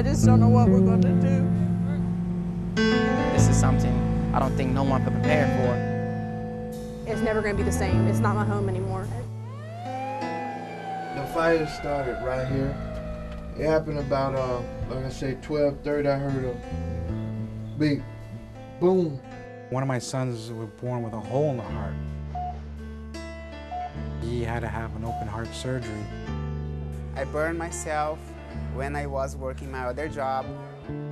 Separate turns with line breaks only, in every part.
I just don't know what we're going to do.
This is something I don't think no one could prepare for.
It's never going to be the same. It's not my home anymore.
The fire started right here. It happened about, uh, like I say, 12:30. I heard a big boom.
One of my sons was born with a hole in the heart. He had to have an open heart surgery.
I burned myself when I was working my other job.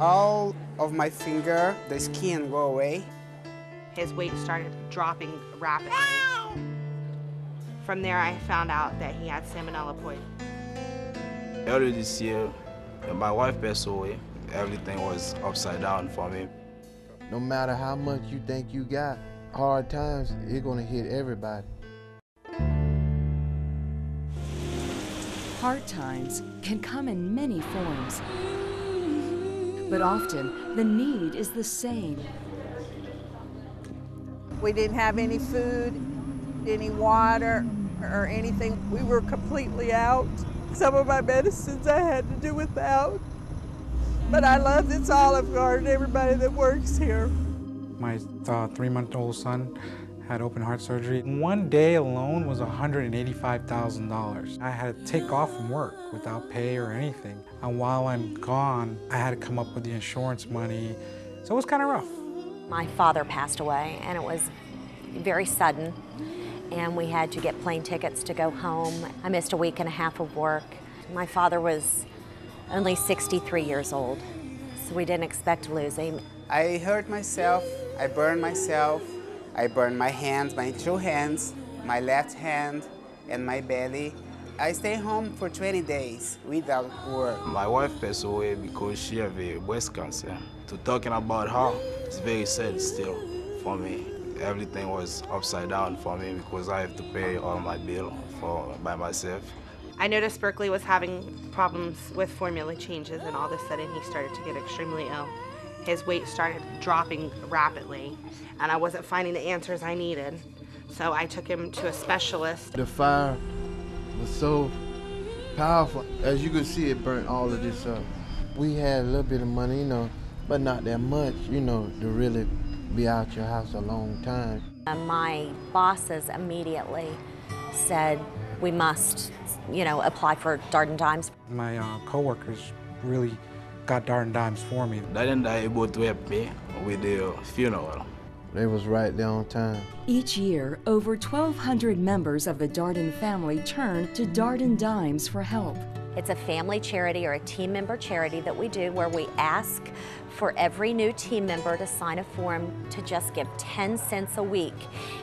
All of my finger, the skin go away.
His weight started dropping rapidly. From there, I found out that he had salmonella poisoning.
Earlier this year, my wife passed away, everything was upside down for me.
No matter how much you think you got, hard times, it's gonna hit everybody.
Hard times can come in many forms, but often the need is the same.
We didn't have any food, any water, or anything. We were completely out. Some of my medicines I had to do without. But I love this Olive Garden, everybody that works here.
My uh, three-month-old son had open heart surgery. One day alone was $185,000. I had to take off from work without pay or anything. And while I'm gone, I had to come up with the insurance money. So it was kind of rough.
My father passed away, and it was very sudden, and we had to get plane tickets to go home. I missed a week and a half of work. My father was only 63 years old, so we didn't expect to lose him.
I hurt myself, I burned myself, I burned my hands, my two hands, my left hand, and my belly. I stay home for 20 days without work.
My wife passed away because she had a breast cancer. To talking about her, it's very sad still for me. Everything was upside down for me because I have to pay all my bill for by myself.
I noticed Berkeley was having problems with formula changes, and all of a sudden he started to get extremely ill. His weight started dropping rapidly, and I wasn't finding the answers I needed. So I took him to a specialist.
The fire was so powerful. As you could see, it burnt all of this up. We had a little bit of money, you know, but not that much, you know, to really be out your house a long time.
Uh, my bosses immediately said we must, you know, apply for Darden Dimes.
My uh, coworkers really got Darden Dimes for me.
They didn't able to help me with the funeral.
They was right there on time.
Each year, over 1,200 members of the Darden family turn to Darden Dimes for help.
It's a family charity or a team member charity that we do where we ask for every new team member to sign a form to just give 10 cents a week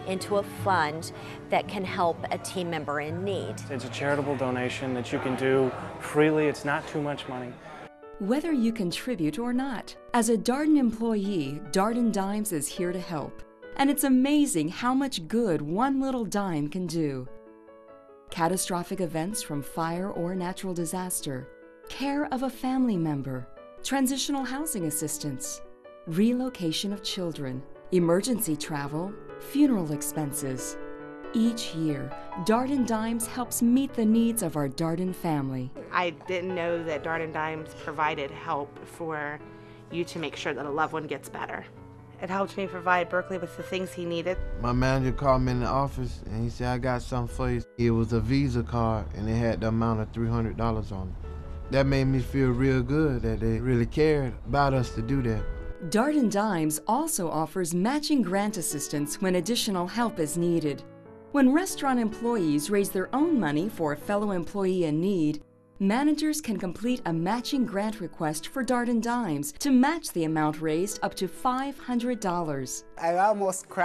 into a fund that can help a team member in need.
It's a charitable donation that you can do freely. It's not too much money.
Whether you contribute or not, as a Darden employee, Darden Dimes is here to help. And it's amazing how much good one little dime can do. Catastrophic events from fire or natural disaster, care of a family member, transitional housing assistance, relocation of children, emergency travel, funeral expenses. Each year, Darden Dimes helps meet the needs of our Darden family.
I didn't know that Darden Dimes provided help for you to make sure that a loved one gets better. It helped me provide Berkeley with the things he needed.
My manager called me in the office and he said, I got something for you. It was a Visa card and it had the amount of $300 on it. That made me feel real good that they really cared about us to do that.
Darden Dimes also offers matching grant assistance when additional help is needed. When restaurant employees raise their own money for a fellow employee in need, managers can complete a matching grant request for Darden Dimes to match the amount raised up to $500.
I almost cried.